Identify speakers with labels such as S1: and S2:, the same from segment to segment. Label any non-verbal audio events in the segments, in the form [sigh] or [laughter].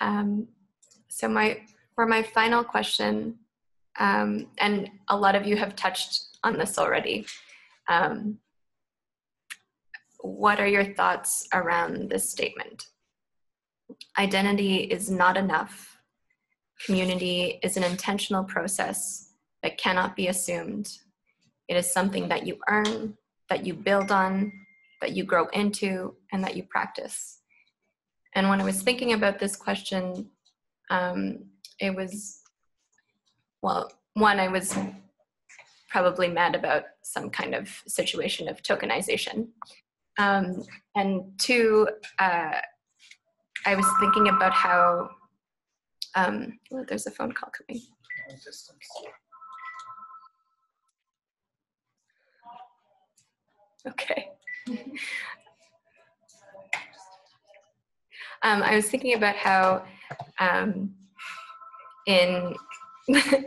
S1: Um, so my for my final question, um, and a lot of you have touched on this already. Um, what are your thoughts around this statement? Identity is not enough. Community is an intentional process that cannot be assumed. It is something that you earn, that you build on, that you grow into, and that you practice. And when I was thinking about this question, um, it was, well, one, I was probably mad about some kind of situation of tokenization. Um, and two, uh, I was thinking about how, um, oh, there's a phone call coming. Okay. Um, I was thinking about how um, in [laughs] I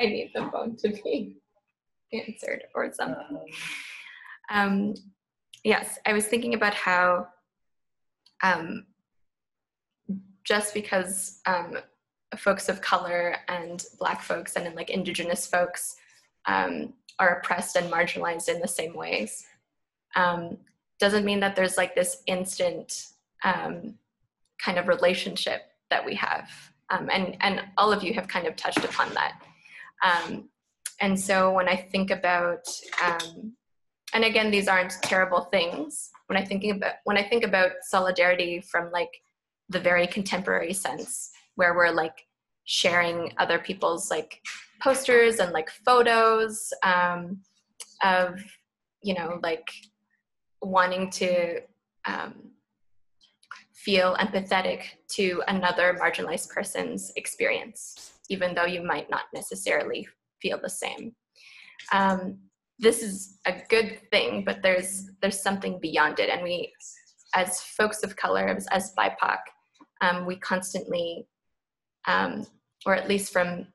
S1: need the phone to be answered or something. Um, yes, I was thinking about how um, just because um, folks of color and Black folks and like Indigenous folks um, are oppressed and marginalized in the same ways, um, doesn't mean that there's like this instant um, kind of relationship that we have. Um, and, and all of you have kind of touched upon that. Um, and so when I think about, um, and again, these aren't terrible things. When I thinking about when I think about solidarity from like the very contemporary sense, where we're like sharing other people's like posters and like photos um, of you know like wanting to um, feel empathetic to another marginalized person's experience even though you might not necessarily feel the same. Um, this is a good thing, but there's there's something beyond it, and we, as folks of color, as, as BIPOC, um, we constantly, um, or at least from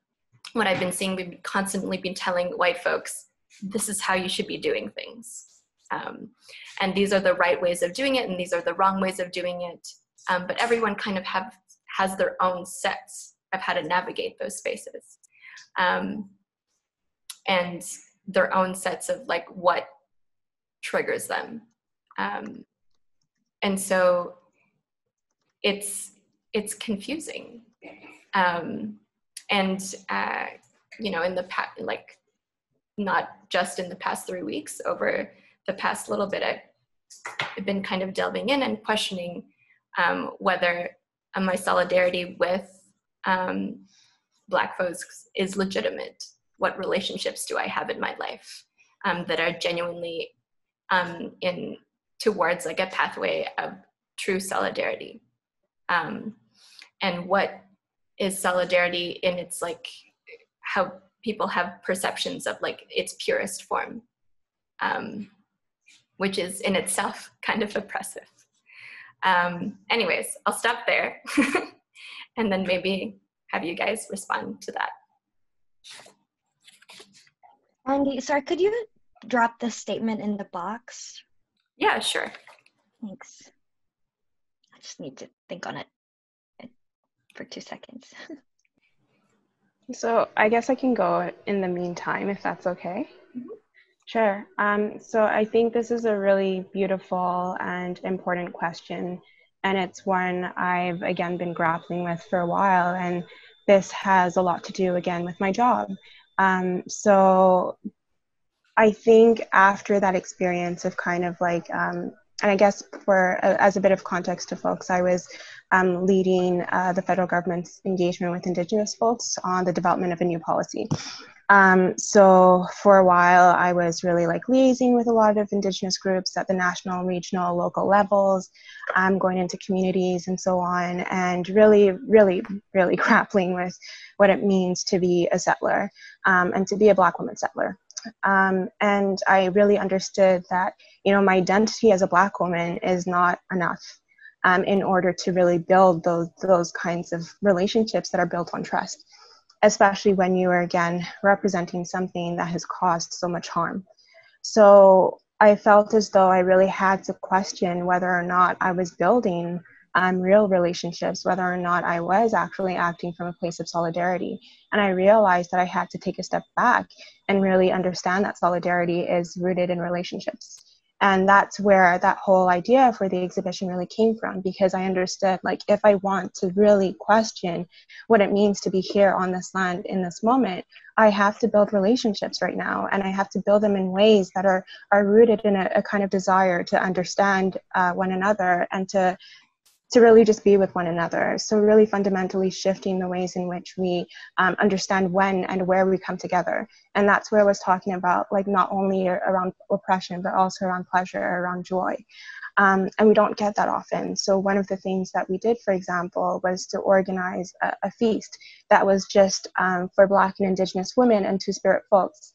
S1: what I've been seeing, we've constantly been telling white folks, this is how you should be doing things. Um, and these are the right ways of doing it, and these are the wrong ways of doing it. Um, but everyone kind of have has their own sets of how to navigate those spaces. Um, and their own sets of like what triggers them. Um, and so it's it's confusing. Um, and uh, you know in the past like not just in the past three weeks over the past little bit i've been kind of delving in and questioning um, whether uh, my solidarity with um, Black folks is legitimate. What relationships do I have in my life um, that are genuinely um, in towards like a pathway of true solidarity? Um, and what is solidarity in its like how people have perceptions of like its purest form, um, which is in itself [laughs] kind of oppressive. Um, anyways, I'll stop there. [laughs] and then maybe have you guys respond to that.
S2: Andy, sorry, could you drop the statement in the box?
S1: Yeah, sure.
S2: Thanks. I just need to think on it for two seconds. [laughs]
S3: so I guess I can go in the meantime if that's okay. Mm-hmm. Sure. Um, so I think this is a really beautiful and important question and it's one I've again been grappling with for a while. And this has a lot to do again with my job. Um, so I think after that experience of kind of like, um, and I guess for as a bit of context to folks, I was um, leading uh, the federal government's engagement with Indigenous folks on the development of a new policy. Um, so for a while, I was really like liaising with a lot of Indigenous groups at the national, regional, local levels, um, going into communities and so on, and really, really, really [laughs] grappling with what it means to be a settler um, and to be a Black woman settler. Um, and I really understood that, you know, my identity as a Black woman is not enough. Um, in order to really build those those kinds of relationships that are built on trust especially when you are again representing something that has caused so much harm. So I felt as though I really had to question whether or not I was building um, real relationships, whether or not I was actually acting from a place of solidarity. And I realized that I had to take a step back and really understand that solidarity is rooted in relationships and that's where that whole idea for the exhibition really came from because i understood like if i want to really question what it means to be here on this land in this moment i have to build relationships right now and i have to build them in ways that are are rooted in a, a kind of desire to understand uh, one another and to to really just be with one another. So, really fundamentally shifting the ways in which we um, understand when and where we come together. And that's where I was talking about, like, not only around oppression, but also around pleasure, around joy. Um, and we don't get that often. So, one of the things that we did, for example, was to organize a, a feast that was just um, for Black and Indigenous women and Two Spirit folks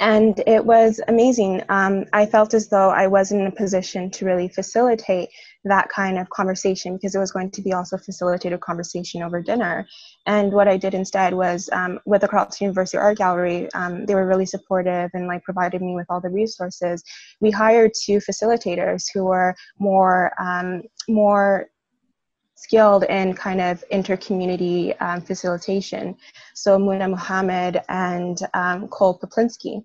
S3: and it was amazing. Um, I felt as though I was in a position to really facilitate that kind of conversation because it was going to be also facilitated conversation over dinner. And what I did instead was um, with the Carleton University Art Gallery, um, they were really supportive and like provided me with all the resources. We hired two facilitators who were more um, more skilled in kind of inter-community um, facilitation. So Muna Muhammad and um, Cole Poplinski.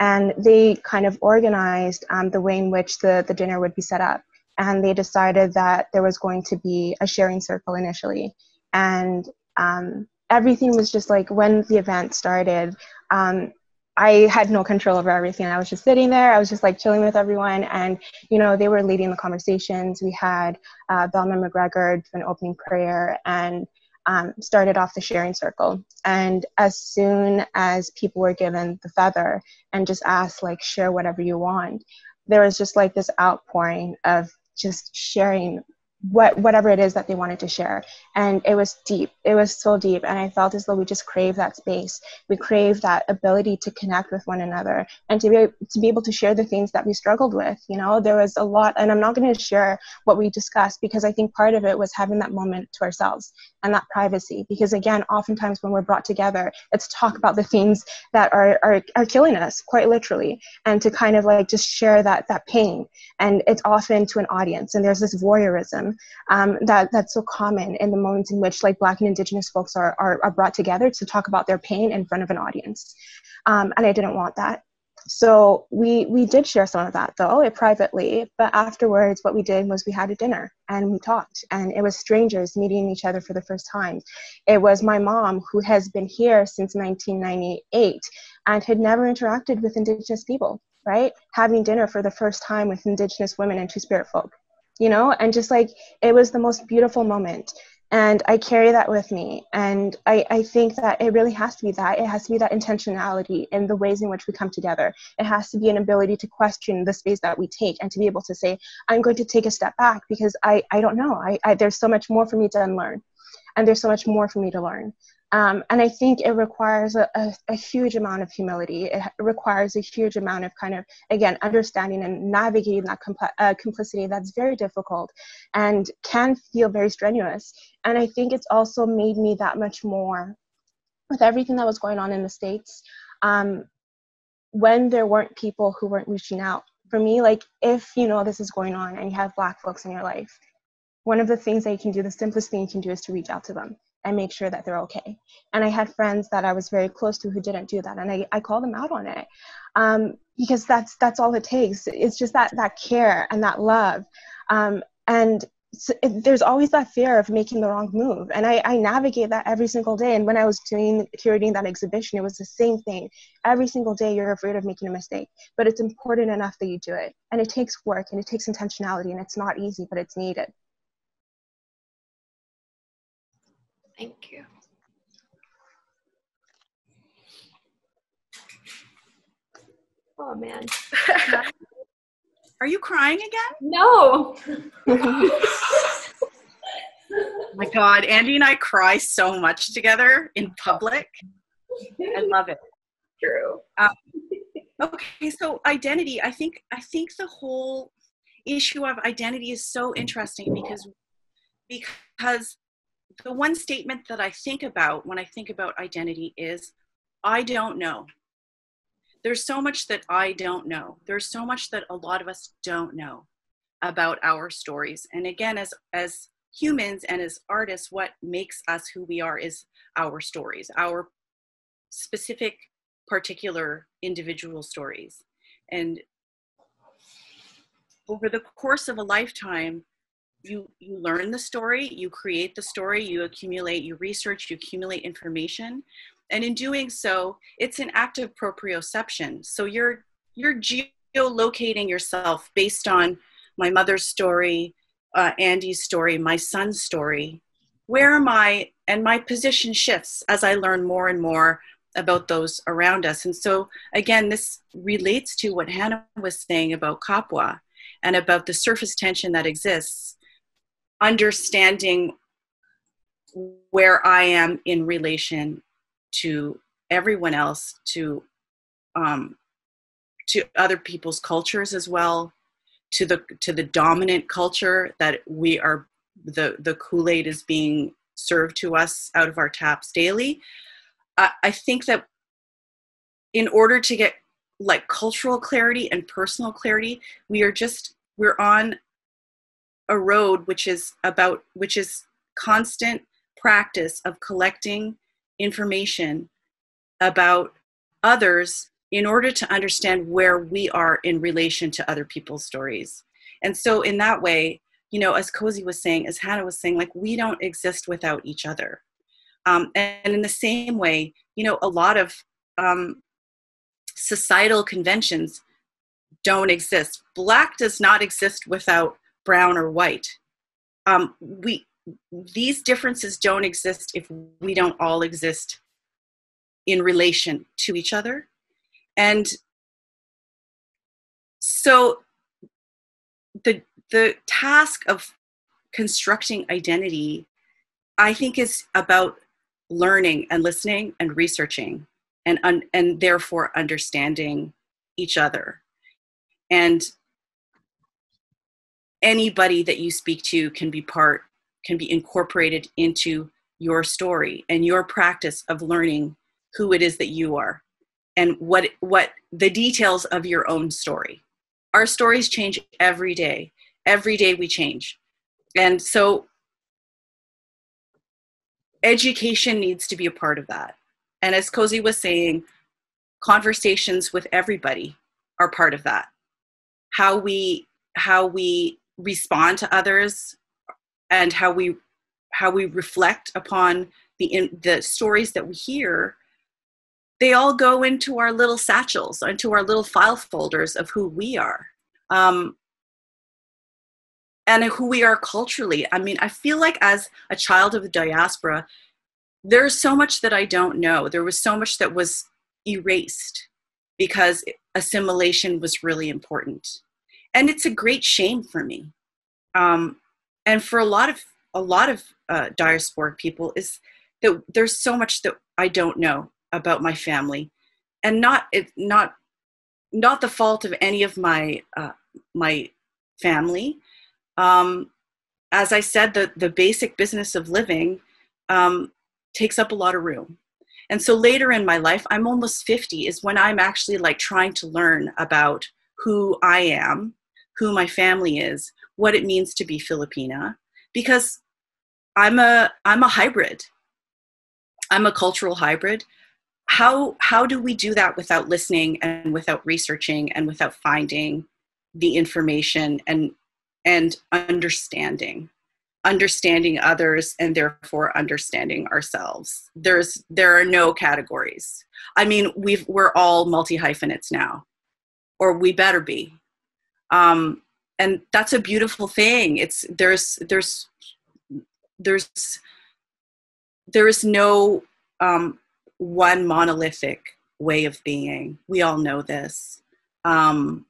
S3: And they kind of organized um, the way in which the, the dinner would be set up. And they decided that there was going to be a sharing circle initially. And um, everything was just like when the event started, um, I had no control over everything. I was just sitting there. I was just like chilling with everyone, and you know they were leading the conversations. We had uh, Verna McGregor do an opening prayer and um, started off the sharing circle. And as soon as people were given the feather and just asked like share whatever you want, there was just like this outpouring of just sharing what whatever it is that they wanted to share. And it was deep. It was so deep. And i felt as though we just crave that space. We crave that ability to connect with one another and to be to be able to share the things that we struggled with you know? There was a lot and i'm not going to share what we discussed because i think part of it was having that moment to ourselves and that privacy. Because again oftentimes when we're brought together it's talk about the things that are are, are killing us quite literally and to kind of like just share that that pain. And it's often to an audience. And there's this voyeurism um, that that's so common in the moments in which like Black and Indigenous folks are, are, are brought together to talk about their pain in front of an audience. Um, and I didn't want that. So we we did share some of that though, privately. But afterwards, what we did was we had a dinner and we talked, and it was strangers meeting each other for the first time. It was my mom who has been here since 1998 and had never interacted with Indigenous people. Right, having dinner for the first time with Indigenous women and Two Spirit folk you know? And just like it was the most beautiful moment. And i carry that with me. And I, I think that it really has to be that. It has to be that intentionality in the ways in which we come together. It has to be an ability to question the space that we take and to be able to say i'm going to take a step back because i, I don't know. I, I there's so much more for me to unlearn. And there's so much more for me to learn um, and I think it requires a, a, a, huge amount of humility. It requires a huge amount of kind of, again, understanding and navigating that compl- uh, complicity that's very difficult and can feel very strenuous. And I think it's also made me that much more with everything that was going on in the States. Um, when there weren't people who weren't reaching out, for me, like if you know this is going on and you have Black folks in your life, one of the things that you can do, the simplest thing you can do is to reach out to them and make sure that they're okay. And I had friends that I was very close to who didn't do that, and I, I called them out on it um, because that's that's all it takes. It's just that that care and that love, um, and so it, there's always that fear of making the wrong move, and I, I navigate that every single day. And when I was doing curating that exhibition, it was the same thing. Every single day, you're afraid of making a mistake, but it's important enough that you do it, and it takes work and it takes intentionality, and it's not easy, but it's needed.
S1: Thank you. Oh man. [laughs]
S4: Are you crying again?
S1: No. [laughs]
S4: my God, Andy and I cry so much together in public. I love it.
S1: True.
S4: Um, okay, so identity. I think I think the whole issue of identity is so interesting because because the one statement that I think about when I think about identity is I don't know. There's so much that I don't know. There's so much that a lot of us don't know. about our stories. And again, as as humans and as artists, what makes us who we are is our stories, our specific, particular individual stories. And over the course of a lifetime, you you learn the story, you create the story, you accumulate, you research, you accumulate information, and in doing so, it's an act of proprioception. So you're you're geolocating yourself based on my mother's story, uh, Andy's story, my son's story. Where am I? And my position shifts as I learn more and more about those around us. And so, again, this relates to what Hannah was saying about Kapwa and about the surface tension that exists, understanding where I am in relation to everyone else, to um, to other people's cultures as well, to the to the dominant culture that we are the the Kool-Aid is being served to us out of our taps daily. I, I think that in order to get like cultural clarity and personal clarity, we are just we're on a road which is about which is constant practice of collecting information about others in order to understand where we are in relation to other people's stories. And so, in that way, you know, as Cozy was saying, as Hannah was saying, like we don't exist without each other. Um, and in the same way, you know, a lot of um, societal conventions don't exist. Black does not exist without brown or white. Um, we these differences don't exist if we don't all exist in relation to each other and so the the task of constructing identity i think is about learning and listening and researching and un, and therefore understanding each other and anybody that you speak to can be part can be incorporated into your story and your practice of learning who it is that you are and what what the details of your own story. Our stories change every day. Every day we change. And so education needs to be a part of that. And as cozy was saying conversations with everybody are part of that. How we how we respond to others and how we how we reflect upon the in, the stories that we hear they all go into our little satchels into our little file folders of who we are. Um, and who we are culturally. I mean i feel like as a child of the diaspora there's so much that i don't know. There was so much that was erased because assimilation was really important and it's a great shame for me um, and for a lot of a lot of uh, diasporic people is that there's so much that I don't know about my family, and not it not not the fault of any of my uh, my family. Um, as I said, the the basic business of living um, takes up a lot of room. And so later in my life, I'm almost 50, is when I'm actually like trying to learn about who I am, who my family is, what it means to be Filipina, because I'm a I'm a hybrid. I'm a cultural hybrid. How how do we do that without listening and without researching and without finding the information and and understanding? Understanding others and therefore understanding ourselves. There's there are no categories. I mean we've we're all multi hyphenates now. Or we better be um, and that's a beautiful thing. It's there's there's there's there is no um, one monolithic way of being. We all know this. Um,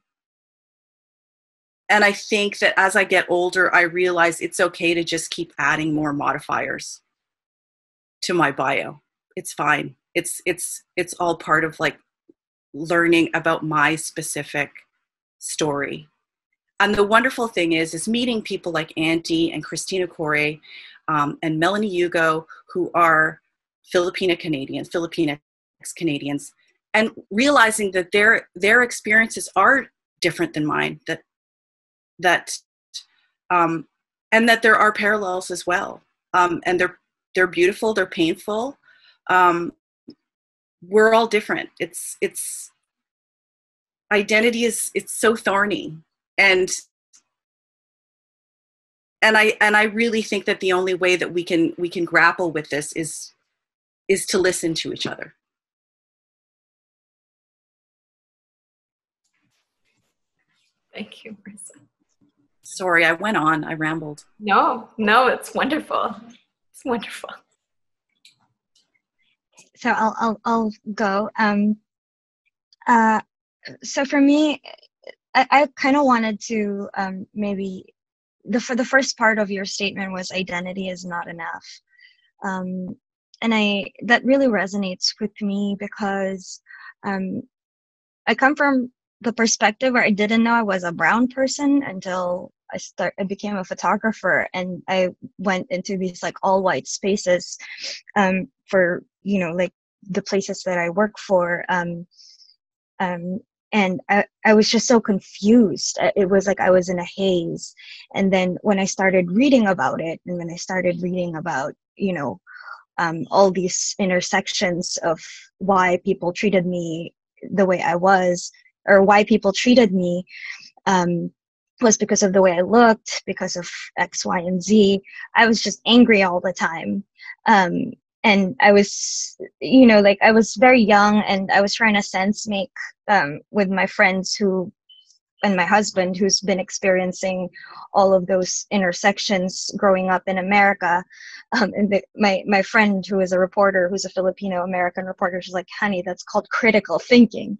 S4: and i think that as i get older i realize it's okay to just keep adding more modifiers to my bio. It's fine. It's it's it's all part of like learning about my specific story and the wonderful thing is, is meeting people like Andy and Christina Corey um, and Melanie Hugo, who are Filipina Canadians, Filipinx Canadians, and realizing that their their experiences are different than mine. That that um, and that there are parallels as well. Um, and they're they're beautiful, they're painful. Um, we're all different. It's it's identity is it's so thorny and and i and i really think that the only way that we can we can grapple with this is is to listen to each other
S1: Thank you, Marisa.
S4: sorry i went on i rambled
S1: No, no, it's wonderful. It's wonderful.
S2: so I'll I'll I'll go. Um, uh, so for me, I, I kind of wanted to um, maybe the for the first part of your statement was identity is not enough, um, and I that really resonates with me because um, I come from the perspective where I didn't know I was a brown person until I start I became a photographer and I went into these like all white spaces um, for you know like the places that I work for. Um, um, and I, I was just so confused it was like I was in a haze and then when I started reading about it and when I started reading about you know um, all these intersections of why people treated me the way I was or why people treated me um, was because of the way I looked, because of X, Y, and Z. I was just angry all the time. Um, and I was, you know, like I was very young and I was trying to sense make um, with my friends who, and my husband who's been experiencing all of those intersections growing up in America. Um, and the, my, my friend who is a reporter, who's a Filipino American reporter, she's like, honey, that's called critical thinking.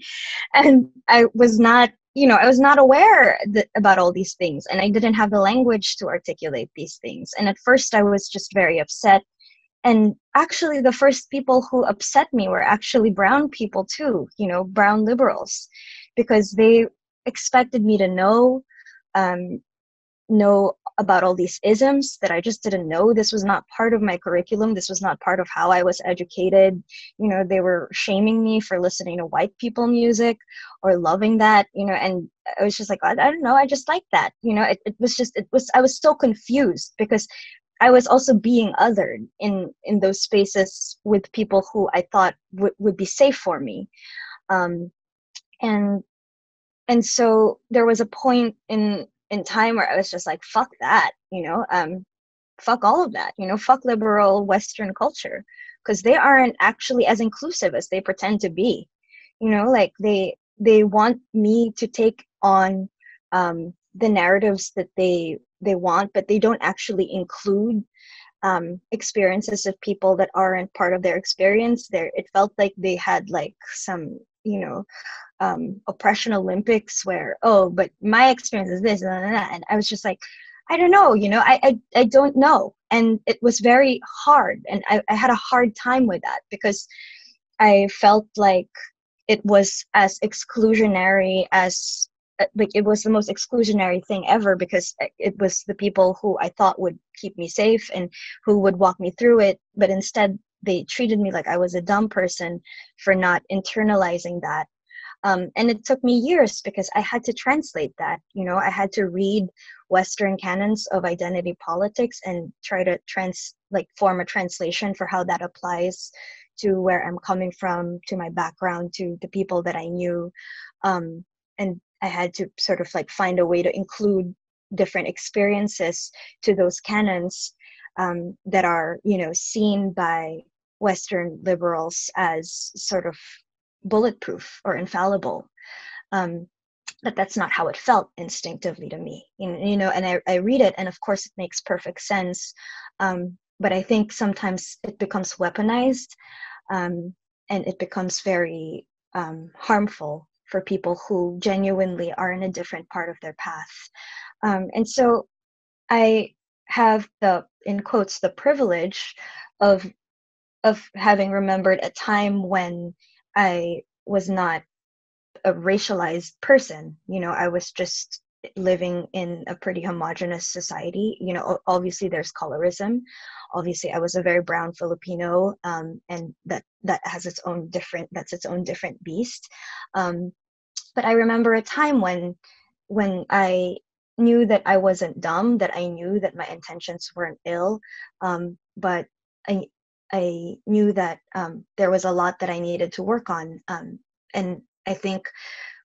S2: And I was not you know i was not aware th- about all these things and i didn't have the language to articulate these things and at first i was just very upset and actually the first people who upset me were actually brown people too you know brown liberals because they expected me to know um, know about all these isms that I just didn't know. This was not part of my curriculum. This was not part of how I was educated. You know, they were shaming me for listening to white people music or loving that, you know, and I was just like, I, I don't know, I just like that. You know, it, it was just, it was, I was so confused because I was also being othered in, in those spaces with people who I thought w- would be safe for me. Um, and and so there was a point in in time where I was just like, fuck that, you know, um, fuck all of that, you know, fuck liberal Western culture, because they aren't actually as inclusive as they pretend to be, you know, like they they want me to take on um, the narratives that they they want, but they don't actually include um, experiences of people that aren't part of their experience. There, it felt like they had like some, you know, um, oppression Olympics where, oh, but my experience is this and that. And I was just like, I don't know, you know, I, I, I don't know. And it was very hard. And I, I had a hard time with that because I felt like it was as exclusionary as like it was the most exclusionary thing ever because it was the people who I thought would keep me safe and who would walk me through it, but instead they treated me like I was a dumb person for not internalizing that. Um, and it took me years because i had to translate that you know i had to read western canons of identity politics and try to trans like form a translation for how that applies to where i'm coming from to my background to the people that i knew. Um, and i had to sort of like find a way to include different experiences to those canons um, that are you know seen by western liberals as sort of bulletproof or infallible. Um, but that's not how it felt instinctively to me you know and I, I read it and of course it makes perfect sense um, but i think sometimes it becomes weaponized um, and it becomes very um, harmful for people who genuinely are in a different part of their path um, and so i have the in quotes the privilege of of having remembered a time when I was not a racialized person. You know, I was just living in a pretty homogenous society. You know, obviously there's colorism. Obviously, I was a very brown Filipino, um, and that that has its own different. That's its own different beast. Um, but I remember a time when when I knew that I wasn't dumb, that I knew that my intentions weren't ill, um, but I I knew that um, there was a lot that I needed to work on, um, and I think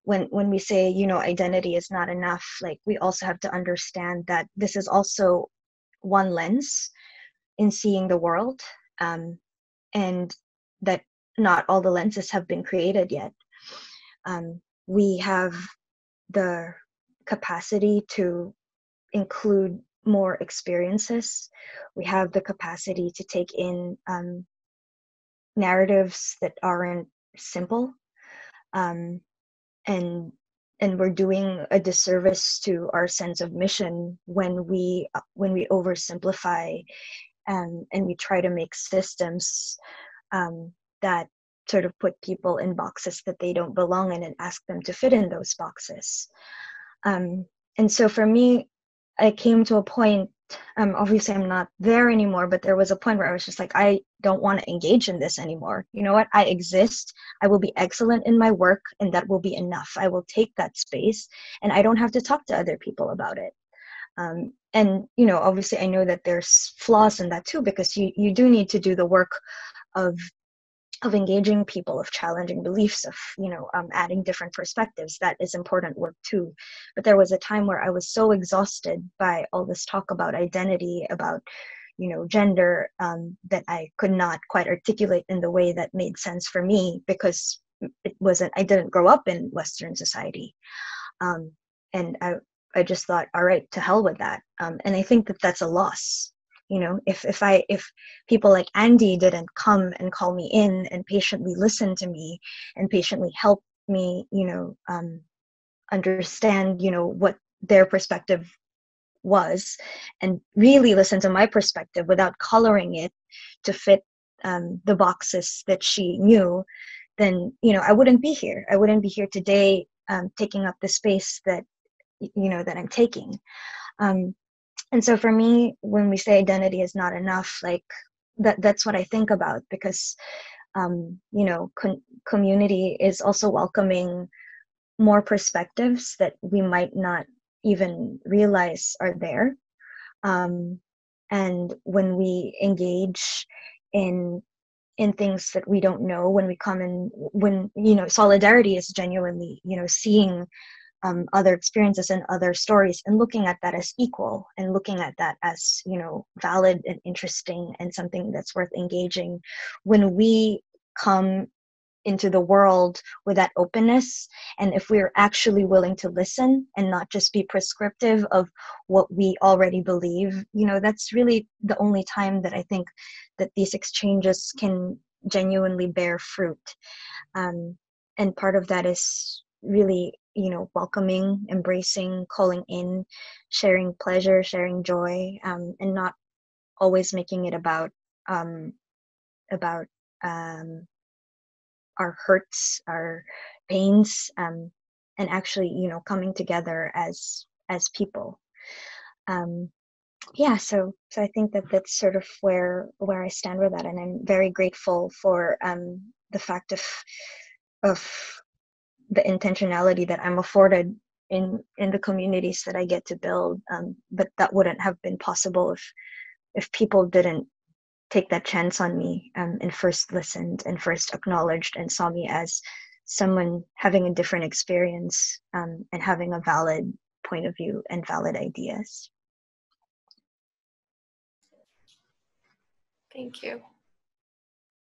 S2: when when we say you know identity is not enough, like we also have to understand that this is also one lens in seeing the world, um, and that not all the lenses have been created yet. Um, we have the capacity to include more experiences. We have the capacity to take in um, narratives that aren't simple, um, and and we're doing a disservice to our sense of mission when we when we oversimplify and um, and we try to make systems um, that sort of put people in boxes that they don't belong in and ask them to fit in those boxes. Um, and so for me, I came to a point, um, obviously I'm not there anymore, but there was a point where I was just like, I don't want to engage in this anymore. You know what? I exist. I will be excellent in my work, and that will be enough. I will take that space, and I don't have to talk to other people about it. Um, and you know, obviously, I know that there's flaws in that too, because you you do need to do the work of of engaging people of challenging beliefs of you know um, adding different perspectives that is important work too. But there was a time where i was so exhausted by all this talk about identity about you know gender um, that i could not quite articulate in the way that made sense for me because it wasn't i didn't grow up in western society. Um, and i i just thought all right to hell with that. Um, and i think that that's a loss you know if if i if people like andy didn't come and call me in and patiently listen to me and patiently help me you know um, understand you know what their perspective was and really listen to my perspective without coloring it to fit um, the boxes that she knew then you know i wouldn't be here. I wouldn't be here today um, taking up the space that you know that i'm taking. Um, and so for me when we say identity is not enough like that that's what i think about because um, you know con- community is also welcoming more perspectives that we might not even realize are there. Um, and when we engage in in things that we don't know when we come in when you know solidarity is genuinely you know seeing um, other experiences and other stories and looking at that as equal and looking at that as you know valid and interesting and something that's worth engaging. When we come into the world with that openness and if we're actually willing to listen and not just be prescriptive of what we already believe you know that's really the only time that i think that these exchanges can genuinely bear fruit. Um, and part of that is really you know welcoming embracing calling in sharing pleasure sharing joy um, and not always making it about um, about um, our hurts our pains um, and actually you know coming together as as people. Um, yeah so so i think that that's sort of where where i stand with that and i'm very grateful for um, the fact of of the intentionality that I'm afforded in in the communities that I get to build. Um, but that wouldn't have been possible if if people didn't take that chance on me um, and first listened and first acknowledged and saw me as someone having a different experience um, and having a valid point of view and valid ideas.
S1: Thank you.